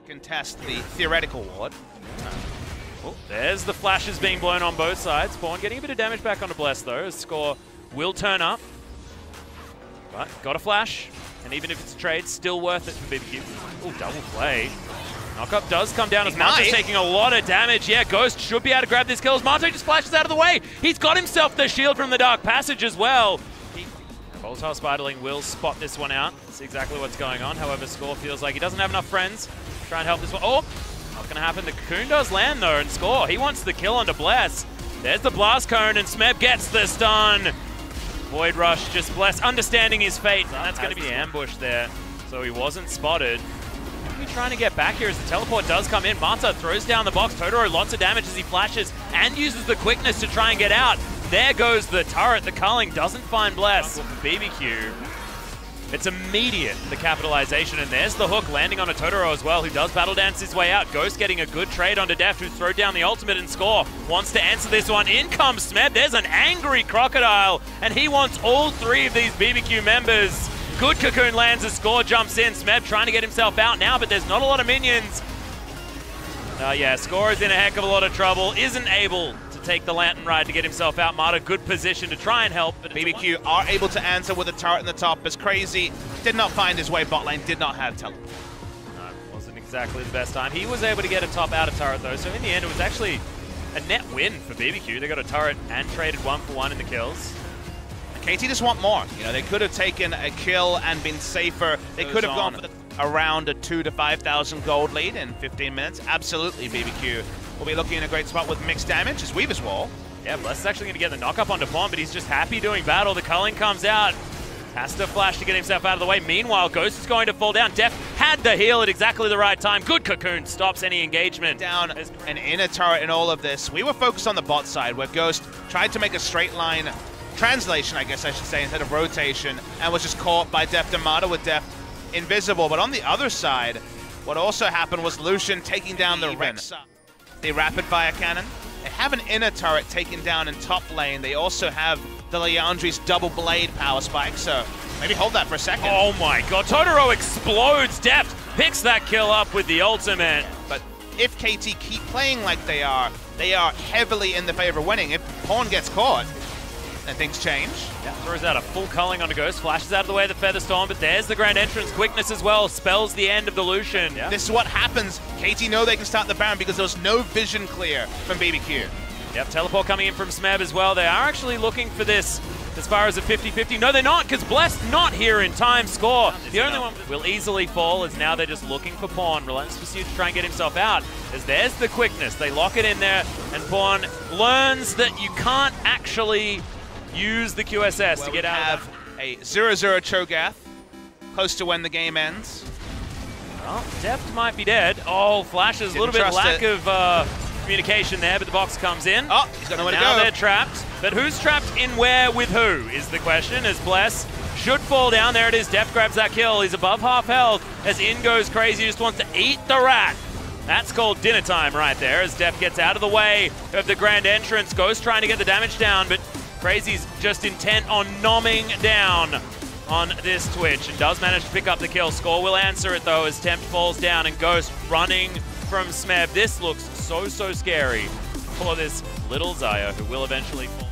to contest the theoretical ward. Oh, there's the flashes being blown on both sides. Spawn getting a bit of damage back onto Bless though. His score will turn up. But got a flash, and even if it's a trade, still worth it for BBQ. Oh, double play. Knockup does come down as Mata's taking a lot of damage. Yeah, Ghost should be able to grab this kill as Manto just flashes out of the way. He's got himself the shield from the Dark Passage as well. He, Volatile Spiderling will spot this one out. That's exactly what's going on. However, Score feels like he doesn't have enough friends. Try and help this one. Oh, not going to happen. The Cocoon does land though and Score. He wants the kill onto Bless. There's the Blast Cone and Smeb gets the stun. Void Rush just Bless understanding his fate. And that's going to be the ambush there. So he wasn't spotted trying to get back here as the teleport does come in. Mata throws down the box. Totoro lots of damage as he flashes and uses the quickness to try and get out. There goes the turret. The culling doesn't find Bless. BBQ, it's immediate, the capitalization, and there's the hook landing on a Totoro as well, who does battle dance his way out. Ghost getting a good trade onto Deft, who throw down the ultimate and score. Wants to answer this one. In comes Smeb. There's an angry Crocodile, and he wants all three of these BBQ members Good Cocoon lands, a score jumps in. Smeb trying to get himself out now, but there's not a lot of minions. Uh, yeah, Score is in a heck of a lot of trouble. Isn't able to take the Lantern Ride to get himself out. Mata, good position to try and help. But BBQ are able to answer with a turret in the top. As crazy. Did not find his way bot lane. Did not have teleport. No, wasn't exactly the best time. He was able to get a top out of turret, though. So in the end, it was actually a net win for BBQ. They got a turret and traded one for one in the kills. KT just want more. You know, they could have taken a kill and been safer. They could have gone for the, around a two to 5,000 gold lead in 15 minutes. Absolutely, BBQ will be looking in a great spot with mixed damage as Weaver's Wall. Yeah, Bless is actually going to get the knock up onto Pawn, but he's just happy doing battle. The culling comes out. Has to flash to get himself out of the way. Meanwhile, Ghost is going to fall down. Deft had the heal at exactly the right time. Good Cocoon stops any engagement. Down an inner turret in all of this. We were focused on the bot side where Ghost tried to make a straight line translation, I guess I should say, instead of rotation, and was just caught by Deft Amada with Deft invisible. But on the other side, what also happened was Lucian taking down the Rex. The rapid fire cannon. They have an inner turret taken down in top lane. They also have the Liandry's double blade power spike, so maybe hold that for a second. Oh my god, Totoro explodes. Deft picks that kill up with the ultimate. But if KT keep playing like they are, they are heavily in the favor of winning. If Pawn gets caught, and things change. Yeah, throws out a full culling on a Ghost, flashes out of the way of the Featherstorm, but there's the Grand Entrance. Quickness as well, spells the end of the Lucian. Yeah. This is what happens. KT know they can start the Baron because there was no vision clear from BBQ. Yep, teleport coming in from Smeb as well. They are actually looking for this as far as a 50-50. No, they're not, because Blessed not here in time. Score. The only one will easily fall is now they're just looking for Pawn. Relentless Pursuit to try and get himself out. As there's the quickness. They lock it in there, and Pawn learns that you can't actually use the QSS well, to get out have a 0-0 Cho'Gath, close to when the game ends. Well, Deft might be dead. Oh, flashes, a little bit lack it. of uh, communication there, but the box comes in. Oh, he's got nowhere now to go. Now they're trapped. But who's trapped in where with who is the question, as Bless should fall down. There it is. Deft grabs that kill. He's above half health as In goes crazy. He just wants to eat the rat. That's called dinner time right there as Deft gets out of the way of the grand entrance. Ghost trying to get the damage down, but Crazy's just intent on nomming down on this Twitch and does manage to pick up the kill. Score will answer it though as Tempt falls down and Ghost running from Smeb. This looks so, so scary for this little Xayah who will eventually fall.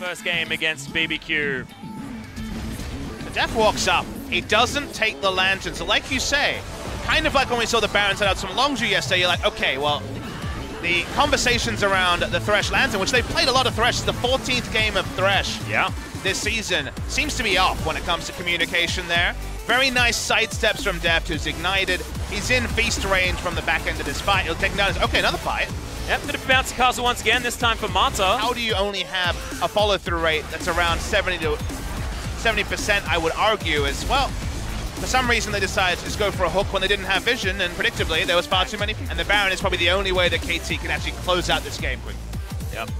first game against BBQ. The Deft walks up he doesn't take the Lantern. So like you say, kind of like when we saw the Baron set out some Longzhu yesterday, you're like, okay, well, the conversations around the Thresh Lantern, which they've played a lot of Thresh, the 14th game of Thresh yeah. this season, seems to be off when it comes to communication there. Very nice side steps from Deft, who's ignited. He's in feast range from the back end of this fight. He'll take down. Okay, another fight. Yep, bit of bouncy castle once again, this time for Mata. How do you only have a follow-through rate that's around 70 to 70%, I would argue, as well. For some reason, they decided to just go for a hook when they didn't have vision, and predictably, there was far too many. And the Baron is probably the only way that KT can actually close out this game quickly. Yep.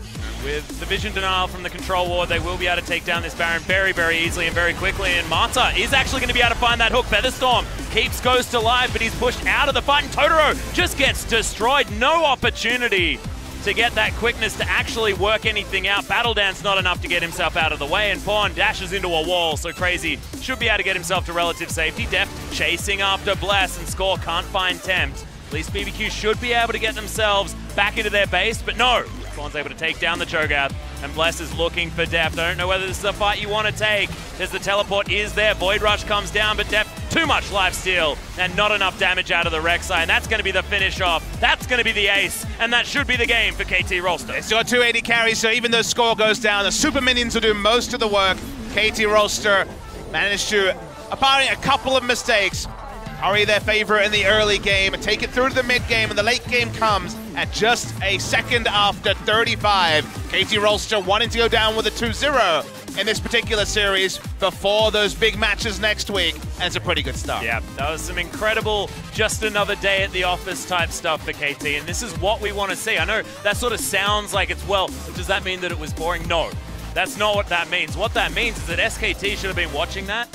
With the vision denial from the control ward, they will be able to take down this Baron very, very easily and very quickly. And Mata is actually going to be able to find that hook. Featherstorm keeps Ghost alive, but he's pushed out of the fight. And Totoro just gets destroyed. No opportunity to get that quickness to actually work anything out. Battle Dance not enough to get himself out of the way, and Pawn dashes into a wall, so Crazy should be able to get himself to relative safety. Deft chasing after Bless, and Score can't find Tempt. At least BBQ should be able to get themselves back into their base, but no. Spawn's able to take down the Cho'Gath, and Bless is looking for Deft. I don't know whether this is a fight you want to take, as the teleport is there. Void Rush comes down, but Deft too much life steal and not enough damage out of the Rek'Sai, and that's going to be the finish off. That's going to be the ace, and that should be the game for KT Rolster. It's got 280 carries, so even though score goes down, the super minions will do most of the work. KT Rolster managed to, apparently a couple of mistakes, hurry their favorite in the early game, and take it through to the mid game, and the late game comes at just a second after 35. KT Rolster wanting to go down with a 2-0 in this particular series before those big matches next week, and it's a pretty good start. Yeah, that was some incredible, just another day at the office type stuff for KT, and this is what we want to see. I know that sort of sounds like it's, well, does that mean that it was boring? No. That's not what that means. What that means is that SKT should have been watching that